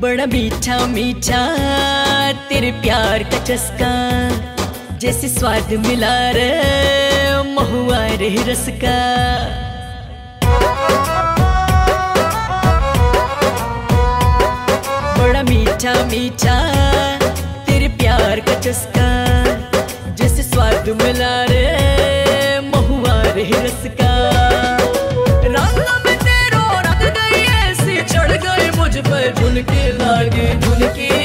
बड़ा मीठा मीठा, तेरे प्यार का चस्का, जैसे स्वाद मिला रे, महुआ रे रस का बड़ा मीठा मीठा, तेरे प्यार का चस्का, जैसे स्वाद मिला रे, महुआ रे रस का पर झुनके लागे झुनकी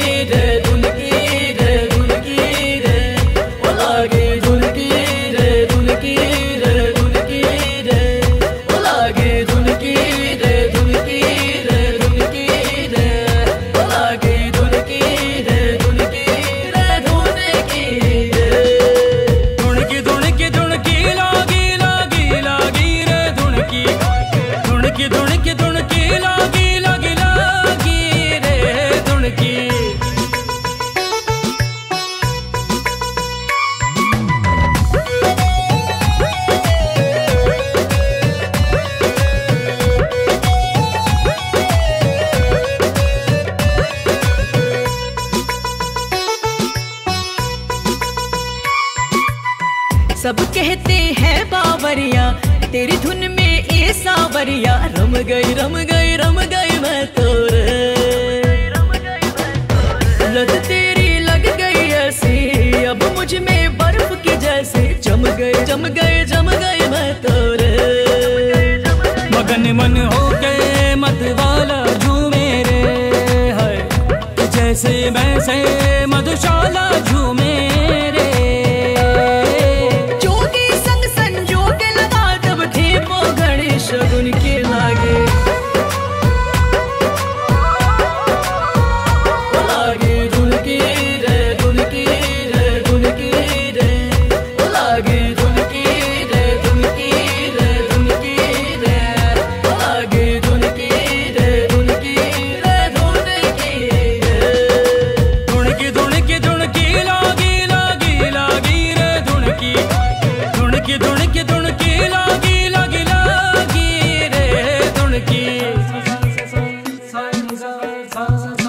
सब कहते हैं बावरिया, तेरी धुन में ये सावरिया। रम गई रम गई रम गई मैं तो लत तेरी लग गई ऐसी, अब मुझमें बर्फ़ की जैसे। जम गए जम गए जम गए मैं तो मगन मन हो गए मत वाला झूमे रे है। जैसे वैसे मधुशाला love.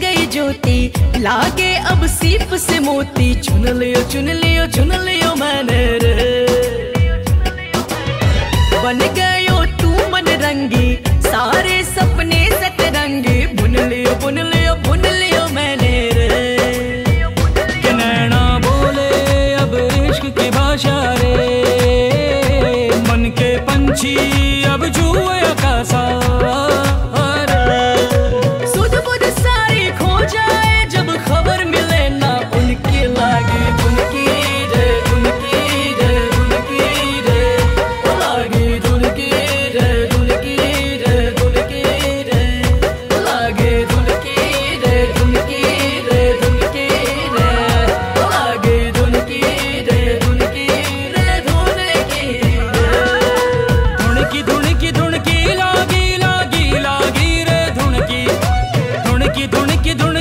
गई ज्योति। लागे अब सीप से मोती। चुन लियो चुन लियो चुन लियो मैंने रे। बन गयो तू मन रंगी सारे सपने की धुन की धुन